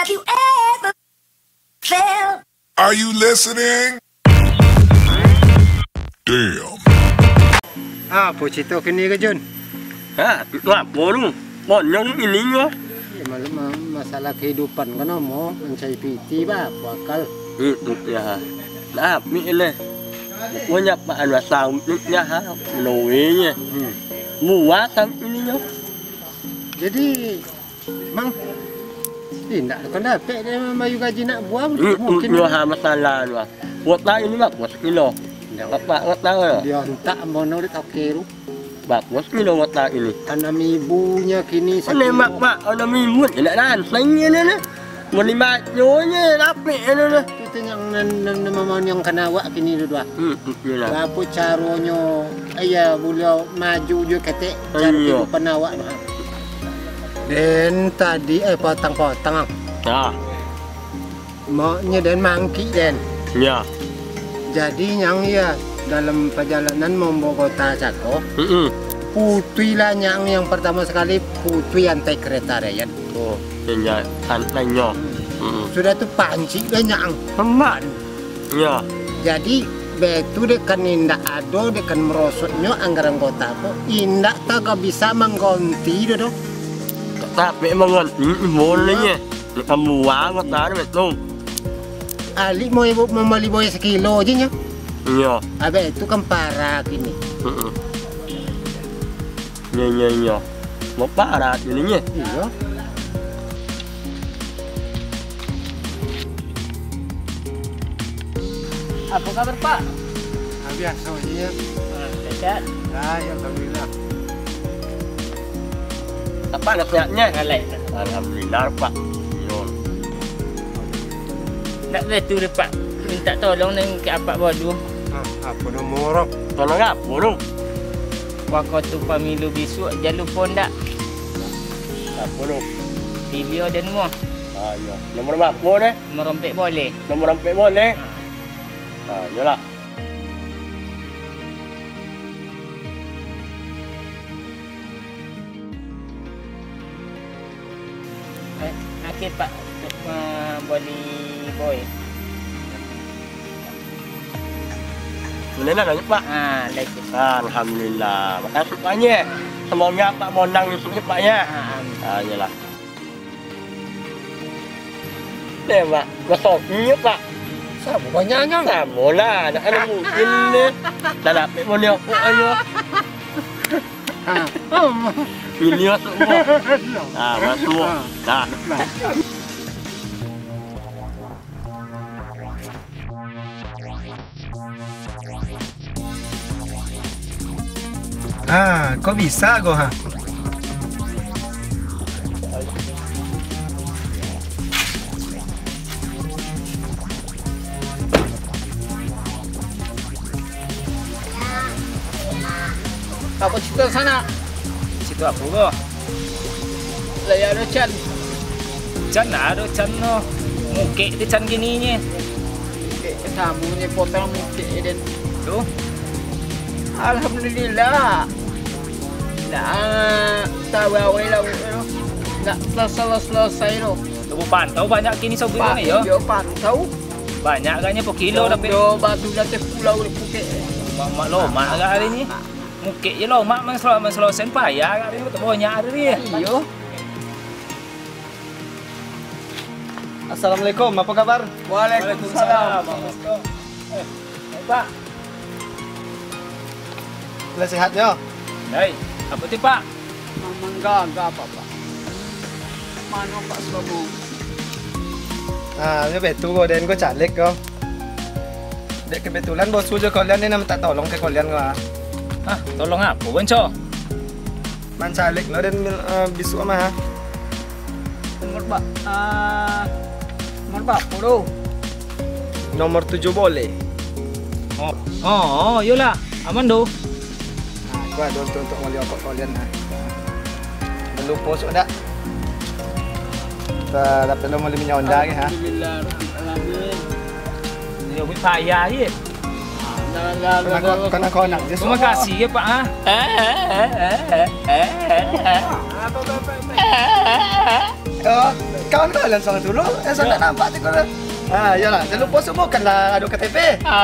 Have you ever felt? Are you listening? Damn. Ah, apa cerita kini ke Jun? Ha, itu apa tu? Banyak ni ini ya. Ya, malam ma- masalah kehidupan kan mo, mencari piti ba, bakal. Itu ya. Nah, mi ini. Banyak pak anak tahu ni ha. Loe Hmm. Muat kan ini ya. Jadi, mang tidak kan dapat dia mayu gaji nak buang mungkin ya ha masalah tu. Buat tak ini mak buat kilo. Bapak buat tahu ya. dia hentak mono dia tak keru. Buat kilo tak ini. Tanam ibunya kini Mana mak mak ada mimut nak dan sengnya ni ni. Muni mak nyonya rapi ni ni. Kita yang nan nan mamon yang kena awak kini dua. Hmm, itulah. Apa caranya ayah boleh maju dia kata cara kehidupan awak tu. Dan tadi eh potong-potong. Ha, Maknya dan mangki dan. ya. Jadi yang ya dalam perjalanan membawa kota Cako, Hmm. putui lah yang yang pertama sekali putui antai kereta raya. Oh, ya, santainya. Hmm. Sudah tu panci dah yang. Hemat. Ya. Jadi betu dekan indak ado dekan merosotnya anggaran kota ko indak tak bisa mengganti dah doh. Tapi memang ni bolehnya. Kamu wang tak ada betul. Ali mau ibu membeli boy sekilo aja nya. Ya. Abe itu kan parah kini. Hmm. Ya, ya, ya. Mau parah ini ni. Iya. Apa kabar Pak? Ah, biasa aja ya. Sehat. Ah, ya. Apa nasihatnya? Alai. Alhamdulillah, Pak. Yo. Nak betul dia Pak. Minta tolong dengan ke apa bodoh. Ah, apa nama orang? Tolong apa tu? Waktu tu pemilu besok jangan lupa ndak Apa tu? video dan semua. Ah, ya. Nombor apa ni? Merompek boleh. Nombor rampik boleh. Ah, yalah. Akhir Pak untuk uh, boli boy. Boleh nak nanya, Pak? Ah, lagi. Alhamdulillah. Makasih banyak. Semoga Pak Monang ni sukses Pak ya. Ah, amin. Ah, yalah. Eh, Pak. Besok ni, Pak. Sama banyaknya. Sama lah. Nak ada mungkin ni. Dah dapat boleh apa aja. Ah. Ini masuk semua. Ah, masuk semua. Dah. Ah, kok bisa kok ha? Apa cerita sana? Cerita apa kau? Laya ada Chan. Chan ada Chan no. Mukik dia Chan gini ni. Kamu ni potong mukik dia. Tu. Alhamdulillah. Nak tahu awal lah. Nak selesai-selesai tu. Tubuh pantau banyak kini sobat ni ya. Dia pantau. Banyak agaknya per kilo tapi Dia batu dah terpulau di Phuket. mak mak lo mak agak hari ni. Mukit je lo mak mang selalu mang selalu sen payah hari ni betul banyak hari ni. Iyo. Assalamualaikum, apa kabar? Waalaikumsalam. Eh, Pak. Boleh sehat ya? Hei, apa tu Pak? Memang gagah apa-apa. Mana Pak Slobo? Ah, dia betul kok dan kau caleg kau. Dek kebetulan bos je kalian ni nak minta tolong ke kalian kau. ah. Ah, tolong apa benco? Man caleg lo dan uh, bisu ama ha. Nomor Pak. Ah, nomor Pak Puro. Nomor tujuh boleh. Oh, oh, oh yolah. Aman do. Ah, gua ada untuk untuk ngoli okok kalian ha. Belum pos dah. Ta dapat lo mali menyonda ke ha. Alhamdulillah. Alamin. Dia buat payah je. Dah dah kena kau nak Terima kasih ya Pak ah. Oh, kawan kau lah seorang dulu. Saya tak nampak tu kau lah. Ha, yalah. Jangan lupa semua bukanlah aduk KTP. Ha.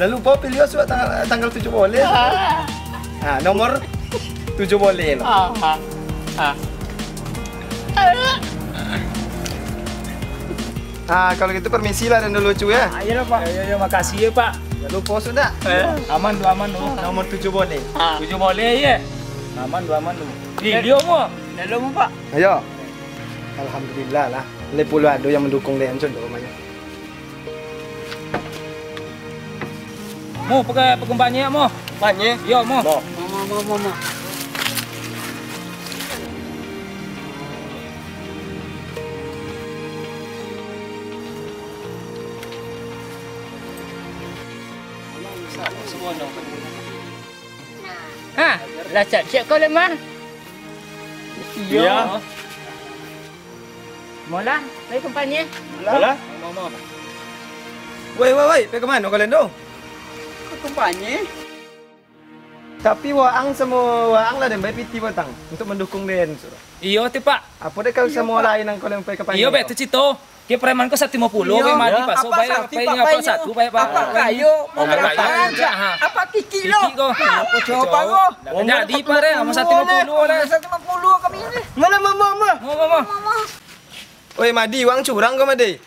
Jangan lupa pilih surat tanggal, tanggal 7 boleh. Ha, nomor 7 boleh lah. Ha, kalau gitu permisi lah dan lucu ya. Ayo lah Pak. Ya, ya, makasih ya Pak. Jangan lupa sudah. Aman tu, aman tu. Nomor 7 boleh. Tujuh boleh ya. Aman tu, aman tu. Video mu. Lalu mu pak. Ayo. Alhamdulillah lah. Lepulu ada yang mendukung dia Encun tu rumahnya. Mu pakai perkembangannya mu. Banyak. Yo mu. Mo. Mama mama mama. Ha, lah siap siap kau lemah. Ya. Mula, baik kumpanya. Bola. Woi, woi, woi. Pergi ke mana kalian tu? Kumpanya. Tapi waang semua waang lah dan baik piti batang untuk mendukung Den. Iyo tu Pak. Apa dia kalau semua lain yang kalian pergi ke? Iyo bet tu cito. Ke preman ko sa 50 Iyo. kay madi pa. So Apa bayar sakti, pay Pak, nga pa payo? satu bayar pa. Apa kayo? Oh, Apa kayo. aja? Ha. Apa kiki lo? Kiki ko. Apa coba ko? Jadi pa rin amo sa 50 rin. Sa 50 kami ni. Mana mama mama? Mo mo. Oi, Madi, wang curang kau Madi.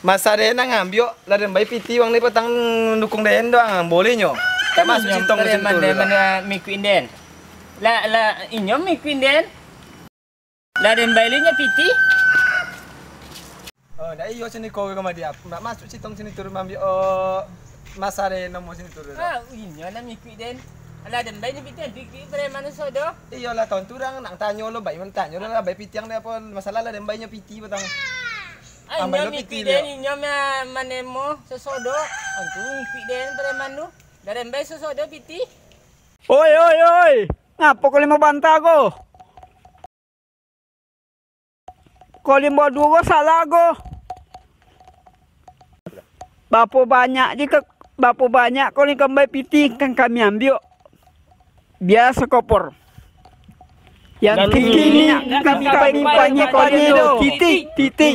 Masa Den nang ambil lah dan baik piti wang ni petang mendukung Den doang. Boleh nyo. Tak masuk cintong macam tu. mana lah. mana mi queen den. La la inyo mi queen den. La den bailinya piti. Oh, dah iyo sini kau ke Madi. Mak masuk cintong sini turun ambil oh masa Den nombor sini turun. Ah, inyo na mi queen den. La den bailinya piti piti bre mana sodo. Iyo lah tahun turang nak tanya lo baik mana tanya lo lah baik piti yang dia apa masalah lah dan baiknya piti petang. Ay, Ambay inyo lo mi piti queen lo. den inyo ma manemo sa sodo. Antu mi queen den bre manu. Den bail sa sodo piti. Oi, oi, oi. Ngapa kau lima bantah ko? Kau lima dua salah ko. Bapa banyak jika bapa banyak kau ni kembali piti kan kami ambil. Biasa kopor. Yang tinggi ni kami kami banyak kau ni titik titik.